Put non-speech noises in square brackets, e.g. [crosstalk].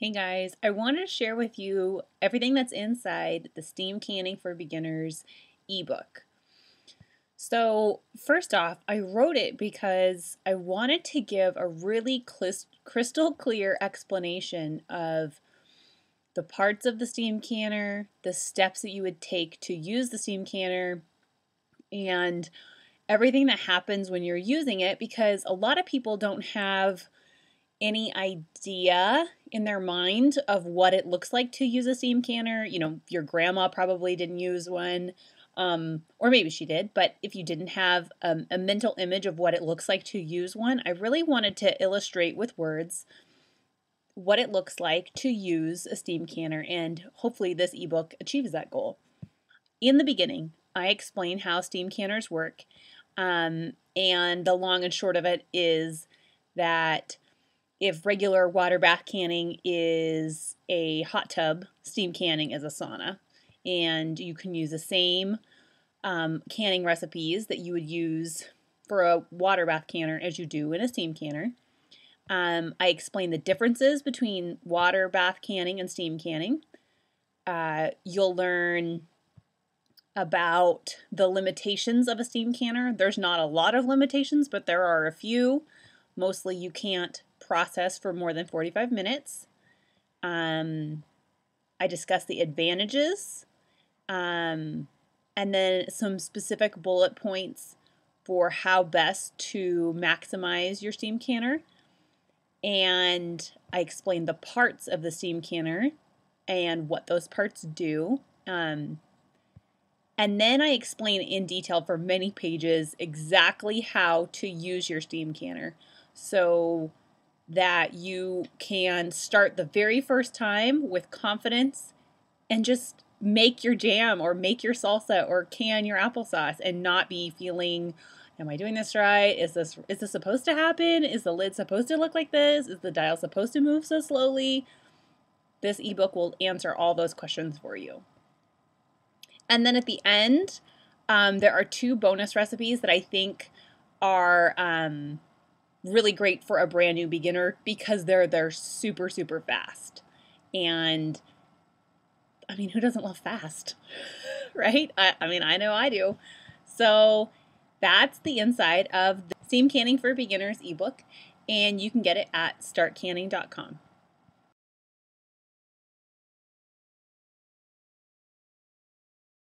Hey guys, I wanted to share with you everything that's inside the Steam Canning for Beginners ebook. So, first off, I wrote it because I wanted to give a really crystal clear explanation of the parts of the steam canner, the steps that you would take to use the steam canner, and everything that happens when you're using it because a lot of people don't have any idea in their mind of what it looks like to use a steam canner. You know, your grandma probably didn't use one, um, or maybe she did, but if you didn't have um, a mental image of what it looks like to use one, I really wanted to illustrate with words what it looks like to use a steam canner, and hopefully, this ebook achieves that goal. In the beginning, I explain how steam canners work, um, and the long and short of it is that if regular water bath canning is a hot tub, steam canning is a sauna. And you can use the same um, canning recipes that you would use for a water bath canner as you do in a steam canner. Um, I explain the differences between water bath canning and steam canning. Uh, you'll learn about the limitations of a steam canner. There's not a lot of limitations, but there are a few. Mostly you can't process for more than 45 minutes. Um, I discuss the advantages um, and then some specific bullet points for how best to maximize your steam canner. And I explain the parts of the steam canner and what those parts do. Um, and then I explain in detail for many pages exactly how to use your steam canner. So that you can start the very first time with confidence and just make your jam or make your salsa or can your applesauce and not be feeling am I doing this right? Is this is this supposed to happen? Is the lid supposed to look like this? Is the dial supposed to move so slowly? This ebook will answer all those questions for you. And then at the end, um, there are two bonus recipes that I think are um, really great for a brand new beginner because they're they're super super fast. And I mean, who doesn't love fast? [laughs] right? I, I mean, I know I do. So that's the inside of the Steam Canning for Beginners ebook, and you can get it at startcanning.com.